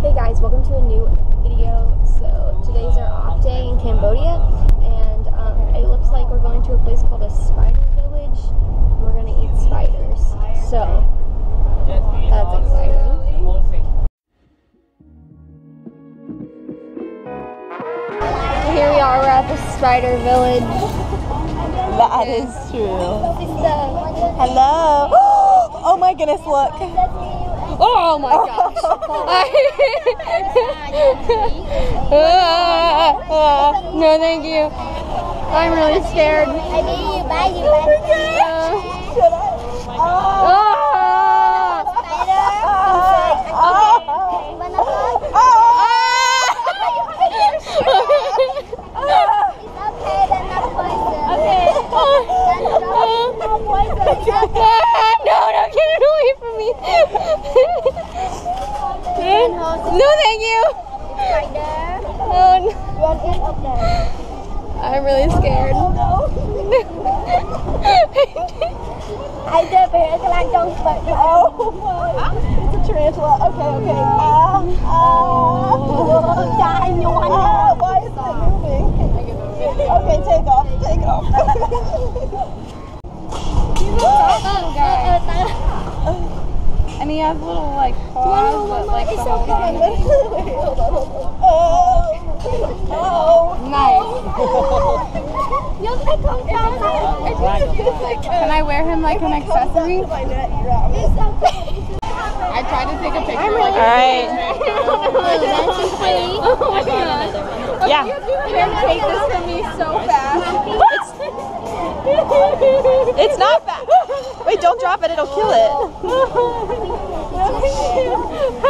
Hey guys, welcome to a new video. So today's our off day in Cambodia, and um, it looks like we're going to a place called a spider village. We're gonna eat spiders. So that's exciting. Here we are. We're at the spider village. That is true. Hello. Oh my goodness, look. Oh my gosh. no, thank you. I'm really scared. no, no, get it away from me. no, thank you. Oh, no. I'm really scared. Oh my. It's a tarantula. Okay, okay. Ah, ah. Ah, why is it moving? Okay, take off. Take off. And he has little like claws, but like the whole time. oh. Oh. Nice. Can I wear him like an accessory? My net, you're. I tried to take a picture. All right. Oh my god. Yeah. Him take this from me so fast. It's not bad. Wait, don't drop it. It'll kill it.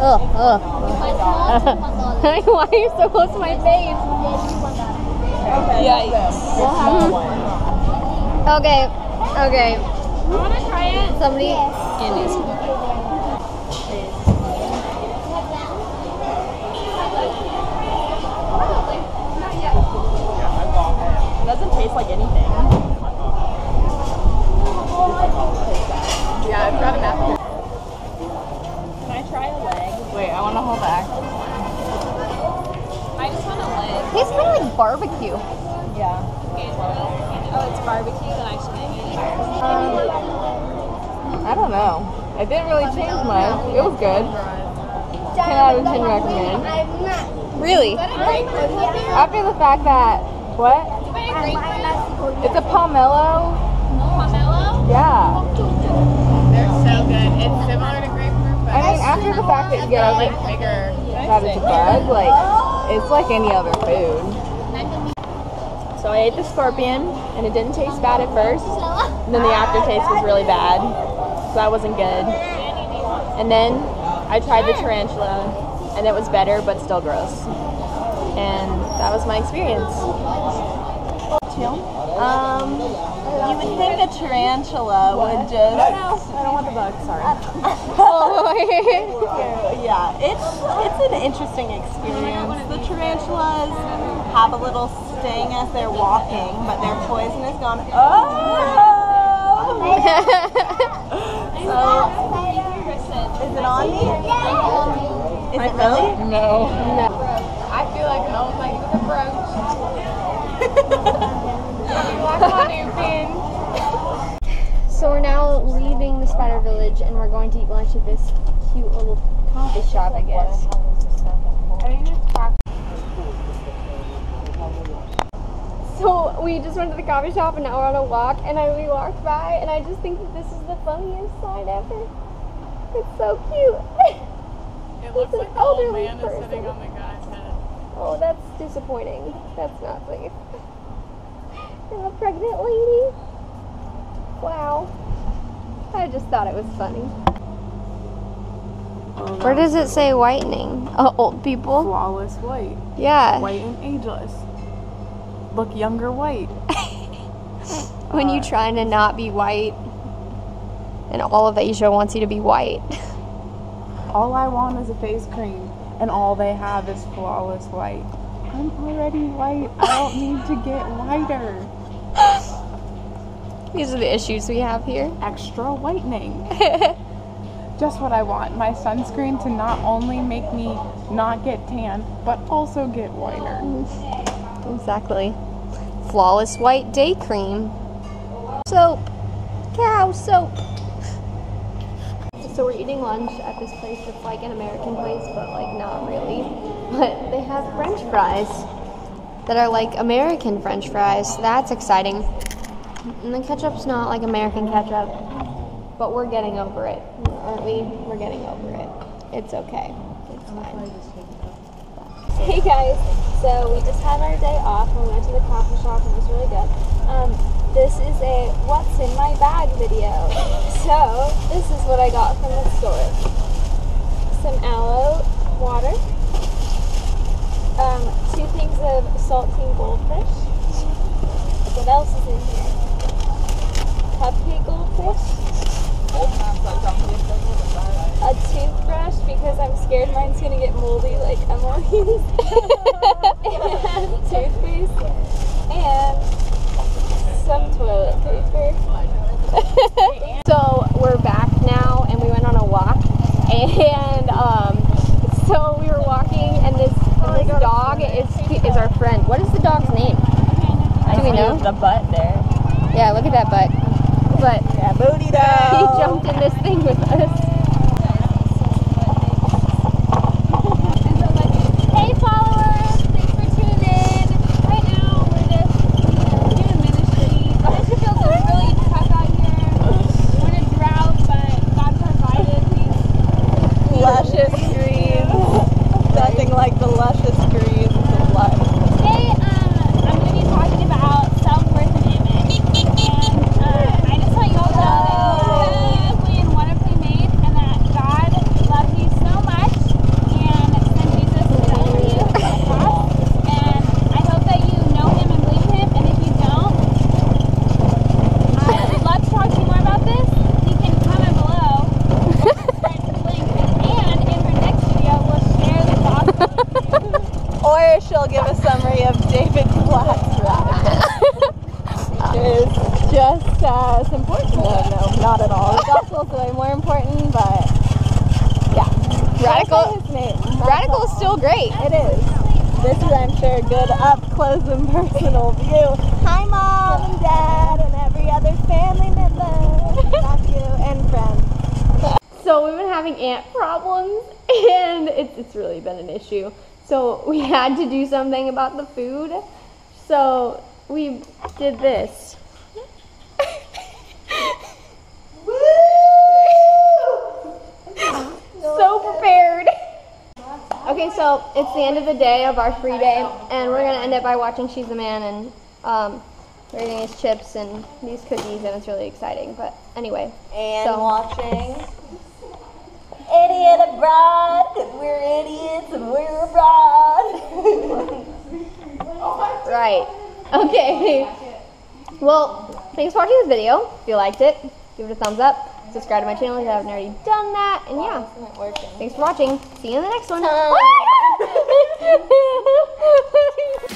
Oh, oh. Ugh, ugh. Why are you so close to my face? Yikes. Okay, okay. Want to try it. Somebody. It doesn't taste like anything. Yeah, I've got him after. Can I try a leg? Wait, I want to hold back. I just want a leg. Tastes kind of like barbecue. Yeah. Oh, it's barbecue, then I shouldn't eat it. I don't know. It didn't really change much. It was good. 10 out of 10 recommend. Really? After the fact that, what? It's a pomelo. Pomelo? Yeah. They're so good. It's similar to grapefruit, but I mean, after the fact that you get over bigger. that it's a bug, like, it's like any other food. So I ate the scorpion, and it didn't taste bad at first. And then the aftertaste was really bad. So that wasn't good. And then I tried the tarantula, and it was better, but still gross. And that was my experience. Um, you would think a tarantula would just. I don't want the bug. Sorry. Oh, yeah, it's it's an interesting experience. The tarantulas have a little sting as they're walking, but their poison is gone. Oh! so, is it on me? Is it really? No. I feel like an old lady with a brooch. Walk on you, Finn. So we're now leaving the spider village and we're going to eat lunch at this cute little coffee shop, I guess. I think it's So we just went to the coffee shop and now we're on a walk and I, we walked by and I just think that this is the funniest sign ever. It's so cute. It looks like the old man is person. sitting on the guy's head. Oh, that's disappointing. That's not safe. And a pregnant lady. Wow. I just thought it was funny. Where does it say whitening? Oh, old people? Flawless white. Yeah. White and ageless. Look younger white. When you're uh. trying to not be white, and all of Asia wants you to be white. All I want is a face cream, and all they have is flawless white. I'm already white. I don't need to get whiter. These are the issues we have here. Extra whitening. Just what I want. My sunscreen to not only make me not get tan, but also get whiter. Mm. Exactly. Flawless white day cream. Soap. Cow soap. So we're eating lunch at this place that's like an American place, but like not really. But they have French fries that are like American French fries. That's exciting. And the ketchup's not like American ketchup, but we're getting over it, aren't we? We're getting over it. It's okay. It's fine. Hey guys, so we just had our day off and we went to the coffee shop and it was really good. Um, this is a what's in my bag video. So this is what I got from the store. Some aloe water, um, two things of saltine goldfish. What else is in here? Cupcake goldfish. A toothbrush because I'm scared mine's gonna get moldy like Emily's. and toothpaste. And some toilet paper. so we're back now and we went on a walk and um, so we were walking and this, and this dog is, is our friend. What is the dog's name? Do we know? The butt there. Yeah, look at that butt. But Yeah, booty he jumped in this thing with us. Hey followers, thanks for tuning in. Right now we're just doing ministry. Ministry feels really tough out here. We're in a drought, but God provided. We Luscious greens. Nothing like the luscious greens of life. Today, um, I'm going to be talking about self-worth and image. And uh, I just want you all to know that you're beautifully and wonderfully made and that God loves you so much and sent Jesus to die for you on the cross. And I hope that you know him and believe him. And if you don't, I would love to talk to you more about this. You can comment below. Or subscribe to the link. And in her next video, we'll share the gospel with you. Or she'll give a summary of David Platt's radical. It's just uh, as important. No, no, not at all. The gospel's way more important, but yeah. Radical- Don't say his name. That's Radical is still great. It is. This is, I'm sure, a good up close and personal view. Hi, mom and dad, and every other family member, nephew, and friend. So we've been having ant problems, and it's, it's really been an issue. So we had to do something about the food. So we did this. so prepared. Okay, so it's the end of the day of our free day, and we're gonna end it by watching She's the Man, and um, we're eating these chips and these cookies, and it's really exciting. But anyway, And So- watching Idiot Abroad, because we're idiots and we're abroad. Right. Okay. Well, thanks for watching this video. If you liked it, give it a thumbs up subscribe to my channel if you haven't already done that. And yeah, thanks for watching. See you in the next one.